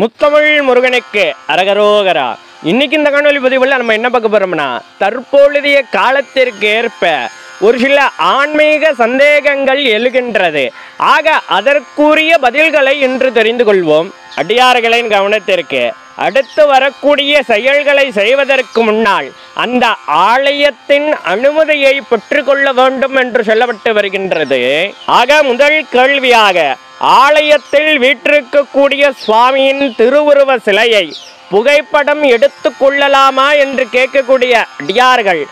முத்தமிழ் முருகனுக்கு அரகரோகரா. இன்னைக்கு இந்த காணொலி பதிவில் நம்ம என்ன பார்க்க போறோம்னா தற்பொழுதைய காலத்திற்கு ஏற்ப ஒரு சில ஆன்மீக சந்தேகங்கள் எழுகின்றது. ஆக அதற்குரிய பதில்களை இன்று தெரிந்து கொள்வோம். அடியார்களின் கவனத்திற்கு அடுத்து வரக்கூடிய செயல்களை செய்வதற்கு முன்னால் அந்த ஆலயத்தின் அனுமதியை பெற்றுக்கொள்ள வேண்டும் என்று சொல்லப்பட்டு வருகின்றது. ஆக முதல் கேள்வியாக ஆலயத்தில் வீற்றிருக்கக்கூடிய சுவாமியின் திருவுருவ சிலையை புகைப்படம் எடுத்து கொள்ளலாமா என்று கேட்கக்கூடிய அடியார்கள்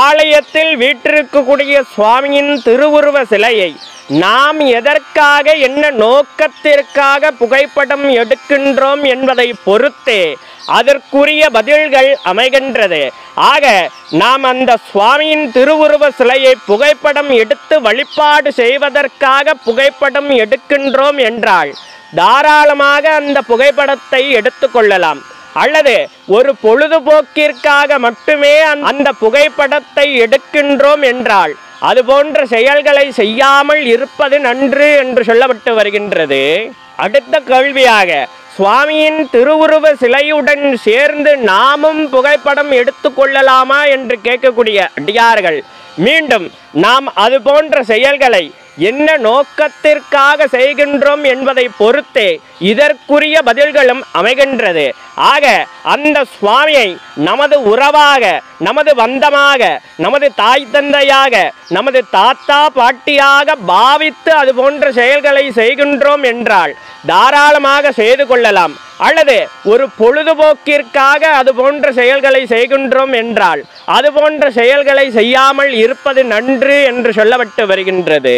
ஆலயத்தில் வீற்றிருக்கக்கூடிய சுவாமியின் திருவுருவ சிலையை நாம் எதற்காக என்ன நோக்கத்திற்காக புகைப்படம் எடுக்கின்றோம் என்பதை பொறுத்தே அதற்குரிய பதில்கள் அமைகின்றது. ஆக நாம் அந்த சுவாமியின் திருவுருவ சிலையை புகைப்படம் எடுத்து வழிபாடு செய்வதற்காக புகைப்படம் எடுக்கின்றோம் என்றால் தாராளமாக அந்த புகைப்படத்தை எடுத்துக்கொள்ளலாம் அல்லது ஒரு பொழுதுபோக்கிற்காக மட்டுமே அந்த- அந்த புகைப்படத்தை எடுக்கின்றோம் என்றால் அது போன்ற செயல்களை செய்யாமல் இருப்பது நன்று என்று சொல்லப்பட்டு வருகின்றது. அடுத்த கேள்வியாக சுவாமியின் திருவுருவ சிலையுடன் சேர்ந்து நாமும் புகைப்படம் எடுத்துக்கொள்ளலாமா என்று கேட்கக்கூடிய அடியார்கள். மீண்டும் நாம் அது போன்ற செயல்களை என்ன நோக்கத்திற்காக செய்கின்றோம் என்பதை பொறுத்தே இதற்குரிய பதில்களும் அமைகின்றது. ஆக அந்த சுவாமியை நமது உறவாக நமது பந்தமாக நமது தாய் தந்தையாக நமது தாத்தா பாட்டியாக பாவித்து அது போன்ற செயல்களை செய்கின்றோம் என்றால் தாராளமாக செய்து கொள்ளலாம். அல்லது ஒரு பொழுதுபோக்கிற்காக அது போன்ற செயல்களை செய்கின்றோம் என்றால் அது போன்ற செயல்களை செய்யாமல் இருப்பது நன்று என்று சொல்லப்பட்டு வருகின்றது.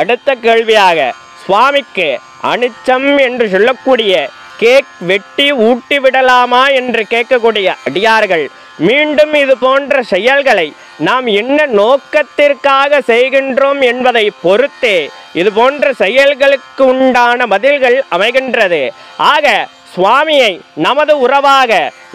அடுத்த கேள்வியாக சுவாமிக்கு அனிச்சம் என்று சொல்லக்கூடிய கேக் வெட்டி ஊட்டி விடலாமா என்று கேட்கக்கூடிய அடியார்கள் மீண்டும் இது போன்ற செயல்களை நாம் என்ன நோக்கத்திற்காக செய்கின்றோம் என்பதை பொறுத்தே இது போன்ற செயல்களுக்கு உண்டான பதில்கள் அமைகின்றது. ஆக சுவாமியை நமது உறவாக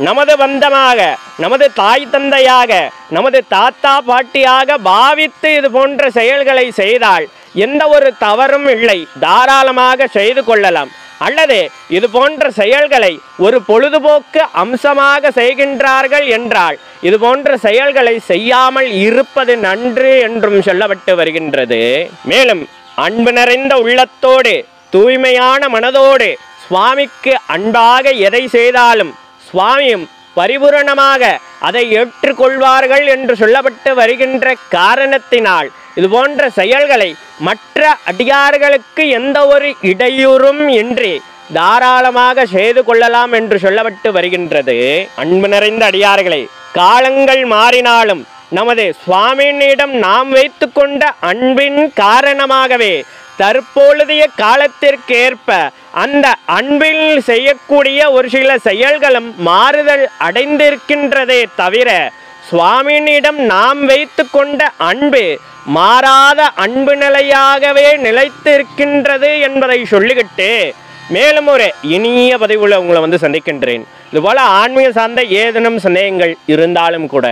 நமது பந்தமாக நமது தாய் தந்தையாக நமது தாத்தா பாட்டியாக பாவித்து இது போன்ற செயல்களை செய்தால் எந்த ஒரு தவறும் இல்லை. தாராளமாக செய்து கொள்ளலாம். அல்லது இது போன்ற செயல்களை ஒரு பொழுதுபோக்கு அம்சமாக செய்கின்றார்கள் என்றால் இது போன்ற செயல்களை செய்யாமல் இருப்பது நன்று என்றும் சொல்லப்பட்டு வருகின்றது. மேலும் அன்பு நிறைந்த உள்ளத்தோடு தூய்மையான மனதோடு சுவாமிக்கு அன்பாக எதை செய்தாலும் சுவாமியும் பரிபூரணமாக அதை ஏற்றுக்கொள்வார்கள் என்று சொல்லப்பட்டு வருகின்ற காரணத்தினால் இது போன்ற செயல்களை மற்ற அடியார்களுக்கு எந்த ஒரு இடையூறும் இன்றி தாராளமாக செய்து கொள்ளலாம் என்று சொல்லப்பட்டு வருகின்றது. அன்பு நிறைந்த அடியார்களை காலங்கள் மாறினாலும் நமது சுவாமியினிடம் நாம் வைத்து கொண்ட அன்பின் காரணமாகவே தற்பொழுதைய காலத்திற்கேற்ப அந்த அன்பில் செய்யக்கூடிய ஒரு சில செயல்களும் மாறுதல் அடைந்திருக்கின்றதே தவிர சுவாமியினிடம் நாம் வைத்து கொண்ட அன்பு மாறாத அன்பு நிலையாகவே நிலைத்திருக்கின்றது என்பதை சொல்லிக்கிட்டு மேலும் ஒரு இனிய பதிவுல உங்களை வந்து சந்திக்கின்றேன். இதுபோல ஆன்மீக சார்ந்த ஏதேனும் சந்தேகங்கள் இருந்தாலும் கூட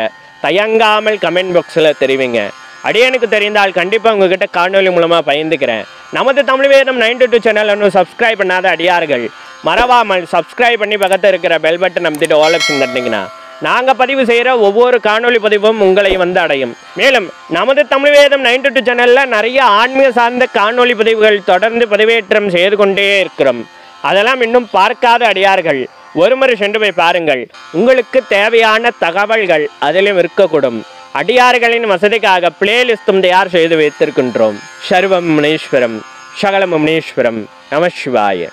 தயங்காமல் கமெண்ட் பாக்ஸில் தெரிவிங்க. அடியனுக்கு தெரிந்தால் கண்டிப்பாக உங்ககிட்ட காணொலி மூலமாக பயந்துக்கிறேன். நமது தமிழ் வேதம் நைன்டி டூ சேனல் ஒன்றும் சப்ஸ்கிரைப் பண்ணாத அடியார்கள் மறவாமல் சப்ஸ்கிரைப் பண்ணி பக்கத்தில் இருக்கிற பெல் பட்டன் நம்பிட்டு ஆல் ஆப்ஷன் தட்டிங்கன்னா நாங்கள் பதிவு செய்கிற ஒவ்வொரு காணொலி பதிவும் உங்களை வந்து அடையும். மேலும் நமது தமிழ் வேதம் நைன்டி டூ சேனலில் நிறைய ஆன்மீக சார்ந்த காணொலி பதிவுகள் தொடர்ந்து பதிவேற்றம் செய்து கொண்டே இருக்கிறோம். அதெல்லாம் இன்னும் பார்க்காத அடியார்கள் ஒருமுறை சென்று போய் பாருங்கள். உங்களுக்கு தேவையான தகவல்கள் அதிலும் இருக்கக்கூடும். அடியார்களின் வசதிக்காக பிளேலிஸ்டும் தயார் செய்து வைத்திருக்கின்றோம். சர்வம் முனீஸ்வரம் சகலம் முனீஸ்வரம் நம சிவாய.